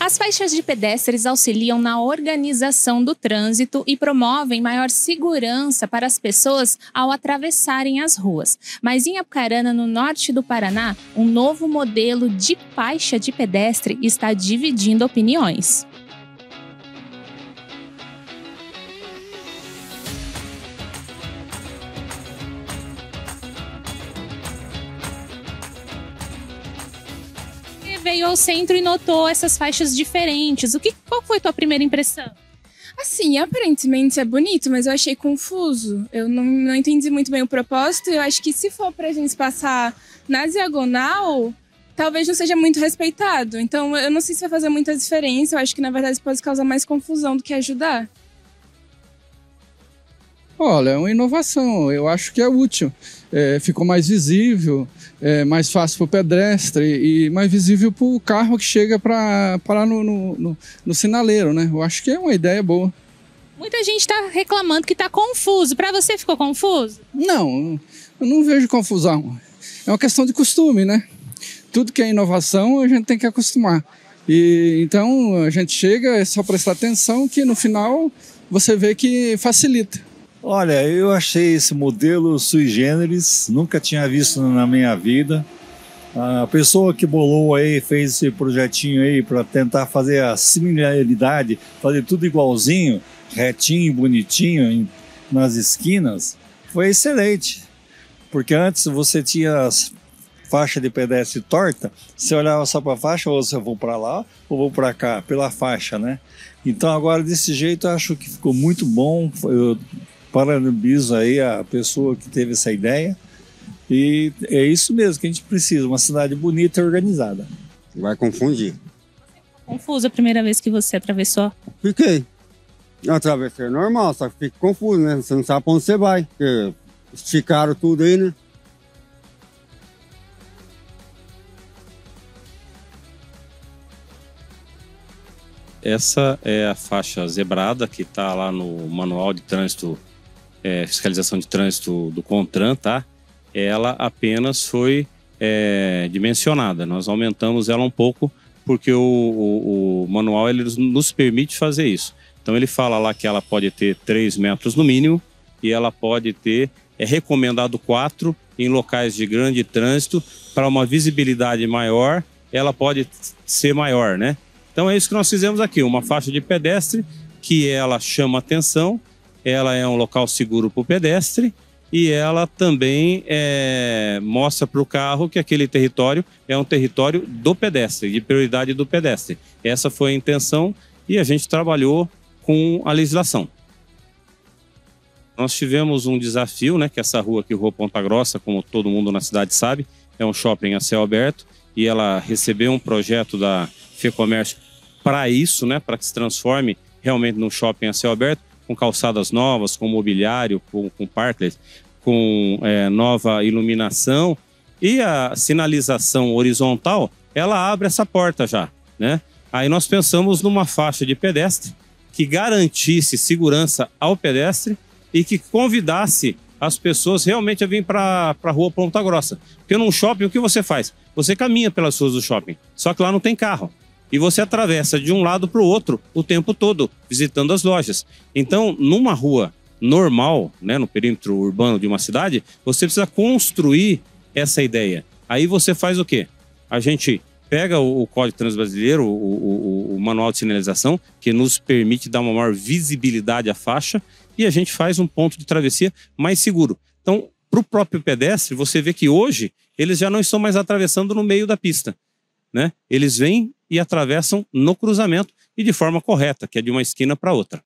As faixas de pedestres auxiliam na organização do trânsito e promovem maior segurança para as pessoas ao atravessarem as ruas. Mas em Apucarana, no norte do Paraná, um novo modelo de faixa de pedestre está dividindo opiniões. Veio ao centro e notou essas faixas diferentes. O que, qual foi a tua primeira impressão? Assim, aparentemente é bonito, mas eu achei confuso. Eu não, não entendi muito bem o propósito. Eu acho que se for pra gente passar na diagonal, talvez não seja muito respeitado. Então, eu não sei se vai fazer muita diferença. Eu acho que, na verdade, pode causar mais confusão do que ajudar. Olha, é uma inovação. Eu acho que é útil. É, ficou mais visível, é, mais fácil para o pedestre e mais visível para o carro que chega para parar no, no, no, no, sinaleiro, né? Eu acho que é uma ideia boa. Muita gente está reclamando que está confuso. Para você ficou confuso? Não, eu não vejo confusão. É uma questão de costume, né? Tudo que é inovação a gente tem que acostumar. E então a gente chega, é só prestar atenção que no final você vê que facilita. Olha, eu achei esse modelo sui generis, nunca tinha visto na minha vida. A pessoa que bolou aí, fez esse projetinho aí para tentar fazer a similaridade, fazer tudo igualzinho, retinho, bonitinho nas esquinas, foi excelente. Porque antes você tinha as faixa de pedestre torta, você olhava só para a faixa, ou você vou para lá ou vou para cá, pela faixa, né? Então agora desse jeito eu acho que ficou muito bom. Eu parabenizo aí a pessoa que teve essa ideia. E é isso mesmo que a gente precisa, uma cidade bonita e organizada. Vai confundir. Confuso a primeira vez que você atravessou? Fiquei. Eu atravessei normal, só que fica confuso, né? Você não sabe pra onde você vai, porque esticaram tudo aí, né? Essa é a faixa zebrada que está lá no Manual de Trânsito é, fiscalização de trânsito do CONTRAN, tá? Ela apenas foi é, dimensionada. Nós aumentamos ela um pouco porque o, o, o, manual ele nos permite fazer isso. Então ele fala lá que ela pode ter 3 metros no mínimo e ela pode ter, é recomendado 4 em locais de grande trânsito para uma visibilidade maior, ela pode ser maior, né? Então é isso que nós fizemos aqui, uma faixa de pedestre que ela chama atenção ela é um local seguro para o pedestre e ela também é, mostra para o carro que aquele território é um território do pedestre, de prioridade do pedestre. Essa foi a intenção e a gente trabalhou com a legislação. Nós tivemos um desafio, né, que essa rua aqui, Rua Ponta Grossa, como todo mundo na cidade sabe, é um shopping a céu aberto e ela recebeu um projeto da FEComércio para isso, né, para que se transforme realmente num shopping a céu aberto com calçadas novas, com mobiliário, com, com parklets, com é, nova iluminação e a sinalização horizontal, ela abre essa porta já, né? Aí nós pensamos numa faixa de pedestre que garantisse segurança ao pedestre e que convidasse as pessoas realmente a vir para a rua Ponta Grossa. Porque num shopping, o que você faz? Você caminha pelas ruas do shopping, só que lá não tem carro e você atravessa de um lado para o outro o tempo todo, visitando as lojas. Então, numa rua normal, né, no perímetro urbano de uma cidade, você precisa construir essa ideia. Aí você faz o quê? A gente pega o, Código Trânsito Brasileiro, o, o, o, manual de sinalização, que nos permite dar uma maior visibilidade à faixa, e a gente faz um ponto de travessia mais seguro. Então, para o próprio pedestre, você vê que hoje eles já não estão mais atravessando no meio da pista. Né? Eles vêm e atravessam no cruzamento e de forma correta, que é de uma esquina para outra.